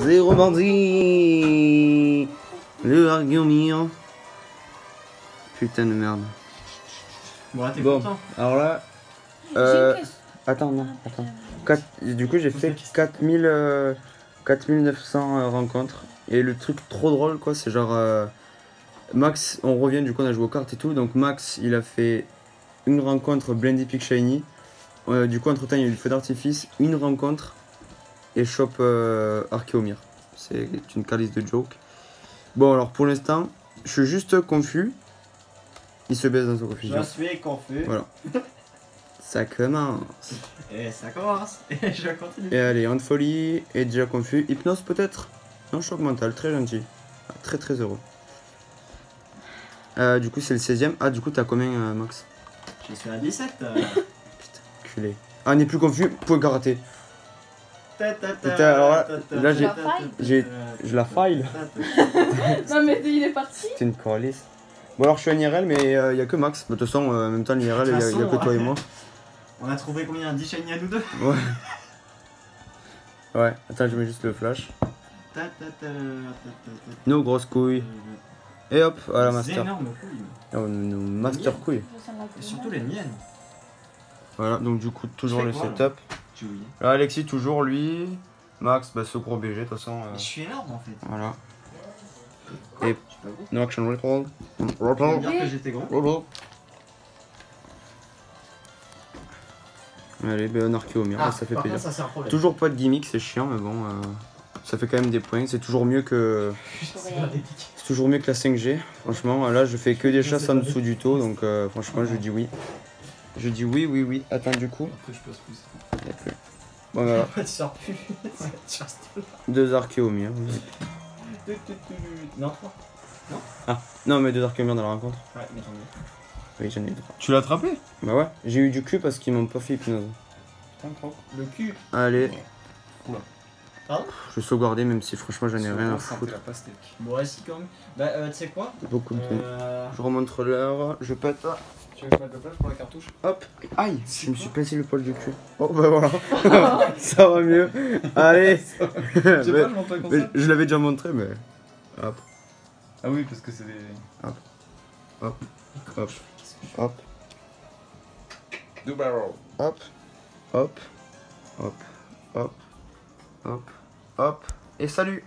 Zéro bandit Le Argiomir. Putain de merde. Bon, là, t'es Bon, content. alors là... Euh, attends, non, attends. Quatre- du coup, j'ai fait 4000, euh, 4900 euh, rencontres. Et le truc trop drôle, quoi, c'est genre... euh, Max, on revient, du coup, on a joué aux cartes et tout. Donc Max, il a fait une rencontre Blendy Peak Shiny. Euh, du coup, entre-temps, il y a eu le feu d'artifice, une rencontre et Shop euh, Archeomir. C'est une calice de joke. Bon, alors pour l'instant, je suis juste confus. Il se baisse dans sa confusion. Je suis confus. Voilà. Ça commence. Et ça commence. Et je continue. Et allez, en folie, et déjà confus. Hypnose peut-être? Non, choc mental, très gentil. Ah, Très très heureux. Euh, du coup, c'est le 16ème. Ah, du coup, t'as combien, euh, Max? Je suis à 17. euh. Putain, culé. Ah, on n'est plus confus, point karaté. Putain, alors là- j'ai- j'ai- je la file. Non, mais il est parti. C'est une coraliste. Bon, alors je suis en IRL, mais il n'y a que Max. De toute façon, euh, en même temps, l'IRL, il n'y a, y a que toi et moi. On a trouvé combien? 10 shiny à nous deux? Ouais. Ouais, attends, je mets juste le flash. Nos grosses couilles. Et hop, à la Des master. énormes couilles. Oh, nos master couilles. Et surtout les miennes. Voilà, donc du coup, toujours le setup. Là, Alexis, toujours lui. Max, bah, ce gros BG, de toute façon. euh, Je suis énorme en fait. voilà. Et-. No action recall. Dire que j'étais gros. Allez, ben un archéomir, Ah, ça fait plaisir. contre, ça c'est un problème. Toujours pas de gimmick, c'est chiant, mais bon, euh, ça fait quand même des points. C'est toujours mieux que c'est toujours mieux que la 5G. Franchement, là, je fais que des chasses en dessous du taux, donc euh, franchement, je dis oui. Je dis oui, oui, oui. Attends, du coup, Après, je passe plus. y a plus. Bon, voilà, Après, tu sors plus. Deux archéomirs. Non, 3. Non, mais deux archéomirs dans la rencontre. Ouais, mais j'en ai. Oui, j'en ai deux. Tu l'as attrapé? Bah ouais, j'ai eu du cul parce qu'ils m'ont pas fait hypnose. Putain. Le cul. Allez. Oula. Pardon Je vais sauvegarder même si franchement j'en ai rien à foutre. la pastèque. Bon, si, quand même. Bah, euh, tu sais quoi Beaucoup de euh, Je remonte l'heure, je pète. Tu veux que je mette le flash pour la cartouche Hop, aïe, je me suis placé le poil du cul. Oh bah voilà, ça va mieux. Allez, Je sais Mais- pas, je montre comme mais ça. je l'avais déjà montré, mais hop, Ah oui, parce que c'est des. hop, hop, Deux barrels. hop, hop, hop, hop, hop, hop, et salut.